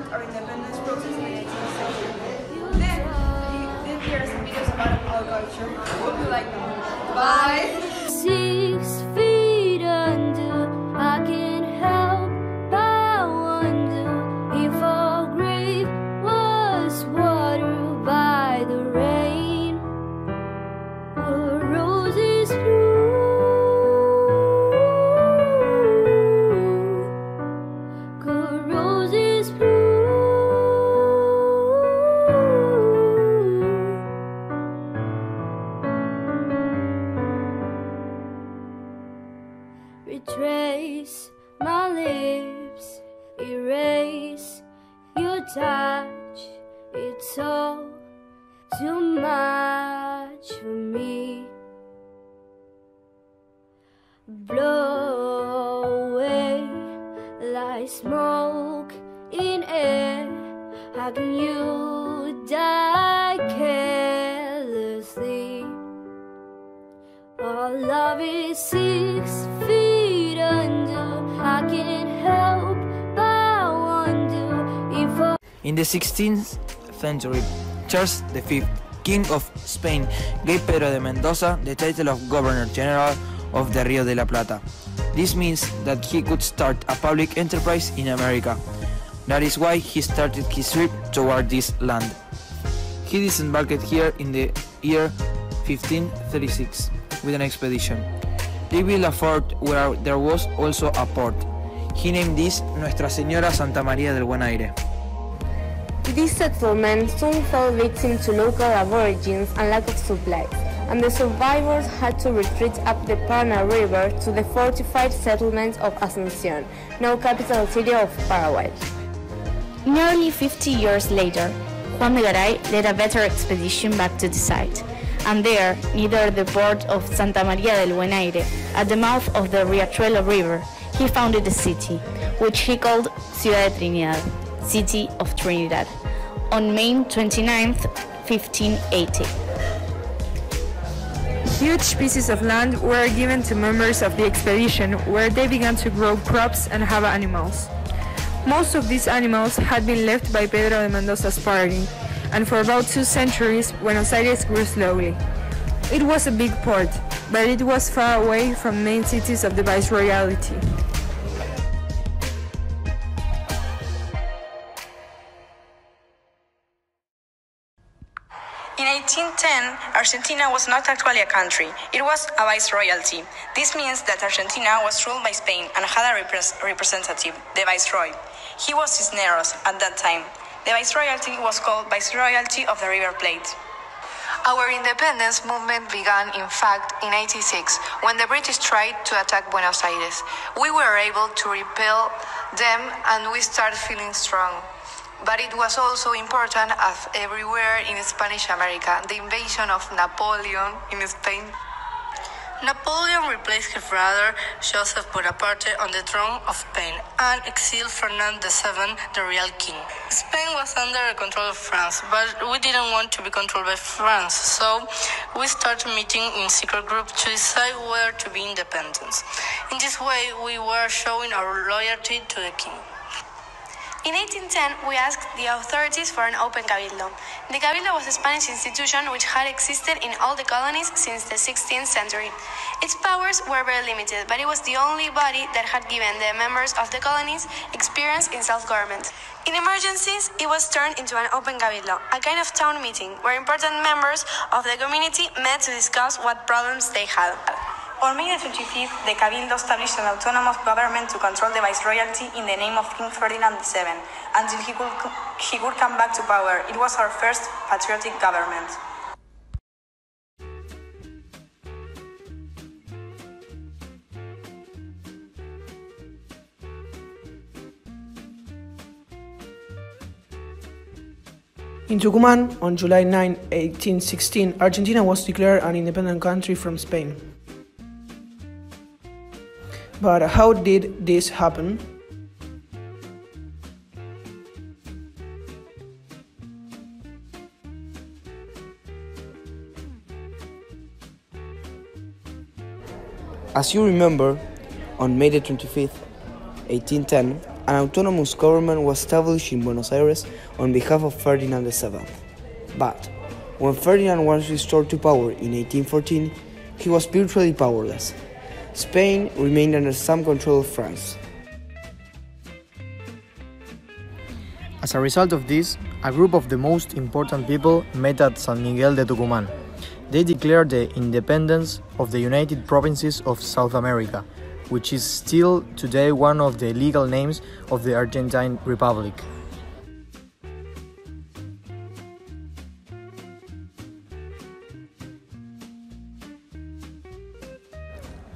founded and our independence process in the 18th century. Then, then here are some videos about our culture. Hope you like them. Bye! Erase your touch. It's all too much for me. Blow away like smoke in air. How can you die carelessly? Our love is six feet under. I can't In the 16th century, Charles V, King of Spain, gave Pedro de Mendoza the title of Governor General of the Rio de la Plata. This means that he could start a public enterprise in America. That is why he started his trip toward this land. He disembarked here in the year 1536 with an expedition. They built a fort where there was also a port. He named this Nuestra Señora Santa María del Buen Aire. This settlement soon fell victim to local aborigines and lack of supplies, and the survivors had to retreat up the Paraná River to the fortified settlement of Asunción, now capital city of Paraguay. Nearly 50 years later, Juan de Garay led a better expedition back to the site, and there, near the port of Santa Maria del Buen Aire, at the mouth of the Riachuelo River, he founded a city, which he called Ciudad de Trinidad, City of Trinidad, on May 29, 1580. Huge pieces of land were given to members of the expedition where they began to grow crops and have animals. Most of these animals had been left by Pedro de Mendoza's party, and for about two centuries, Buenos Aires grew slowly. It was a big port, but it was far away from main cities of the Viceroyalty. In 1810, Argentina was not actually a country, it was a viceroyalty. This means that Argentina was ruled by Spain and had a repres- representative, the viceroy. He was Cisneros at that time. The viceroyalty was called Viceroyalty of the River Plate. Our independence movement began, in fact, in 86, when the British tried to attack Buenos Aires. We were able to repel them and we started feeling strong. But it was also important, as everywhere in Spanish America, the invasion of Napoleon in Spain. Napoleon replaced his brother Joseph Bonaparte on the throne of Spain and exiled Ferdinand VII, the real king. Spain was under the control of France, but we didn't want to be controlled by France, so we started meeting in secret groups to decide whether to be independent. In this way, we were showing our loyalty to the king. In 1810, we asked the authorities for an open cabildo. The cabildo was a Spanish institution which had existed in all the colonies since the 16th century. Its powers were very limited, but it was the only body that had given the members of the colonies experience in self-government. In emergencies, it was turned into an open cabildo, a kind of town meeting where important members of the community met to discuss what problems they had. On May 25th, the Cabildo established an autonomous government to control the viceroyalty in the name of King Ferdinand VII until he could, he could come back to power. It was our first patriotic government. In Tucumán, on July 9, 1816, Argentina was declared an independent country from Spain. But how did this happen? As you remember, on May the 25th, 1810, an autonomous government was established in Buenos Aires on behalf of Ferdinand VII. But when Ferdinand was restored to power in 1814, he was virtually powerless. Spain remained under some control of France. As a result of this, a group of the most important people met at San Miguel de Tucumán. They declared the independence of the United Provinces of South America, which is still today one of the legal names of the Argentine Republic.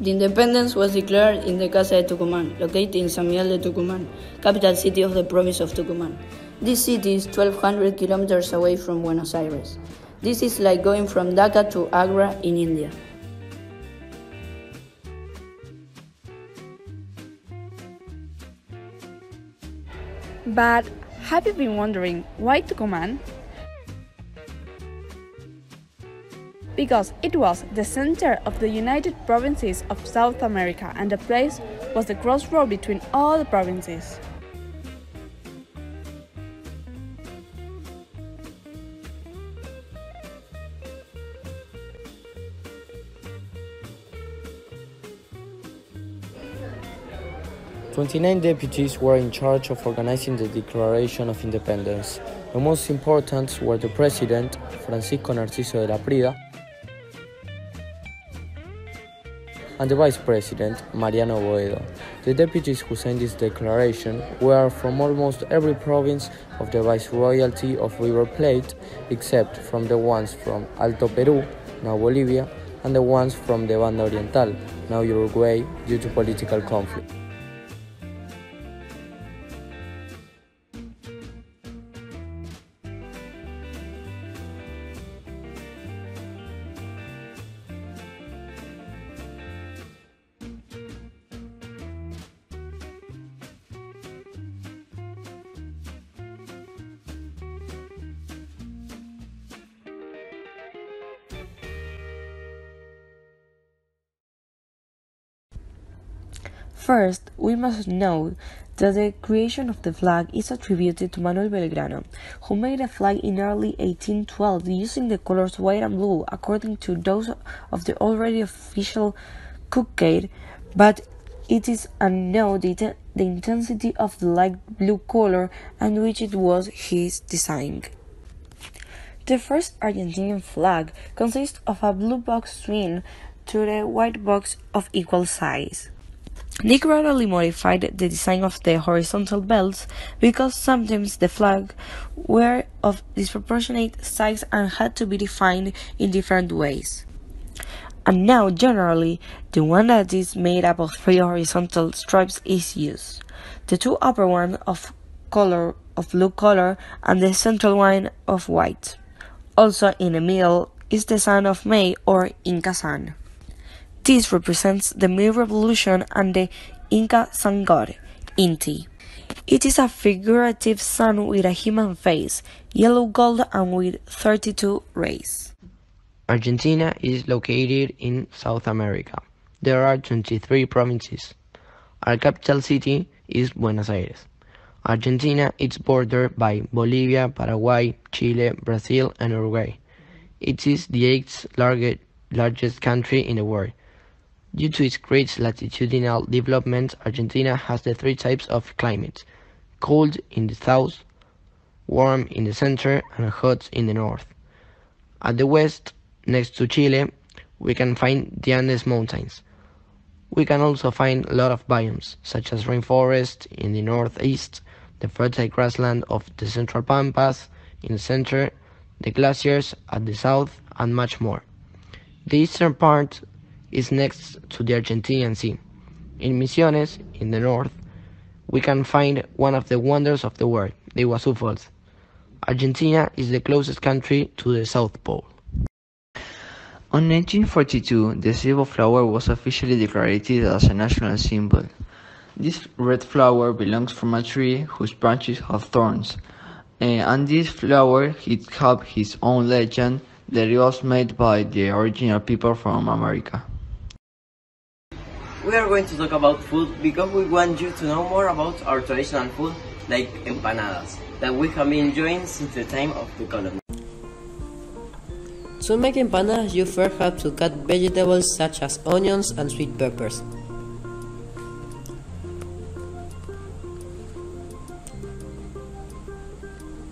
The independence was declared in the Casa de Tucumán, located in San Miguel de Tucumán, capital city of the province of Tucumán. This city is 1200 kilometers away from Buenos Aires. This is like going from Dhaka to Agra in India. But have you been wondering why Tucumán? Because it was the center of the United Provinces of South America and the place was the crossroad between all the provinces. Twenty-nine deputies were in charge of organizing the Declaration of Independence. The most important were the President, Francisco Narciso de Laprida, and the Vice President, Mariano Boedo. The deputies who signed this declaration were from almost every province of the Viceroyalty of River Plate, except from the ones from Alto Peru, now Bolivia, and the ones from the Banda Oriental, now Uruguay, due to political conflict. First, we must note that the creation of the flag is attributed to Manuel Belgrano, who made a flag in early 1812 using the colors white and blue according to those of the already official cockade, but it is unknown the, the intensity of the light blue color and which it was his design. The first Argentinian flag consists of a blue box twin to the white box of equal size. They gradually modified the design of the horizontal belts because sometimes the flag were of disproportionate size and had to be defined in different ways. And now, generally, the one that is made up of three horizontal stripes is used. The two upper ones of color of blue color and the central one of white. Also in the middle is the sun of May or Inca sun. This represents the May Revolution and the Inca sun god, Inti. It is a figurative sun with a human face, yellow gold and with 32 rays. Argentina is located in South America. There are 23 provinces. Our capital city is Buenos Aires. Argentina is bordered by Bolivia, Paraguay, Chile, Brazil, and Uruguay. It is the eighth largest, largest country in the world. Due to its great latitudinal development, Argentina has the three types of climate cold in the south, warm in the center, and hot in the north. At the west, next to Chile, we can find the Andes Mountains. We can also find a lot of biomes, such as rainforest in the northeast, the fertile grassland of the central pampas in the center, the glaciers at the south, and much more. The eastern part is next to the Argentinian Sea. In Misiones, in the north, we can find one of the wonders of the world, the Iguazu Falls. Argentina is the closest country to the South Pole. On 1942, the ceiba flower was officially declared as a national symbol. This red flower belongs from a tree whose branches have thorns, eh, and this flower it had his own legend that it was made by the original people from America. We are going to talk about food because we want you to know more about our traditional food like empanadas that we have been enjoying since the time of the colony. To make empanadas, you first have to cut vegetables such as onions and sweet peppers.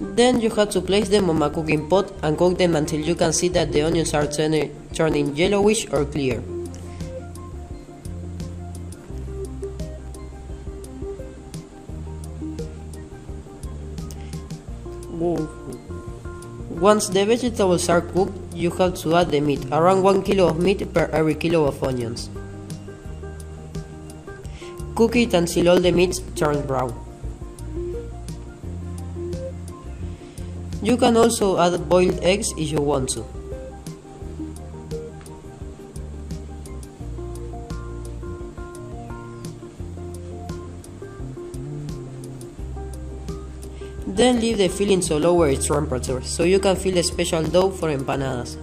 Then you have to place them on a cooking pot and cook them until you can see that the onions are turning, turning yellowish or clear. Once the vegetables are cooked, you have to add the meat, around 1 kilo of meat per every kilo of onions. Cook it until all the meat turns brown. You can also add boiled eggs if you want to. Then leave the filling to lower its temperature, so you can fill a special dough for empanadas.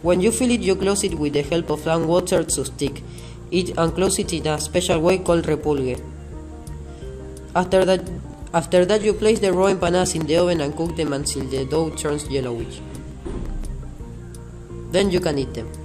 When you fill it, you close it with the help of some water to stick it and close it in a special way called repulgue. After that, after that you place the raw empanadas in the oven and cook them until the dough turns yellowish. Then you can eat them.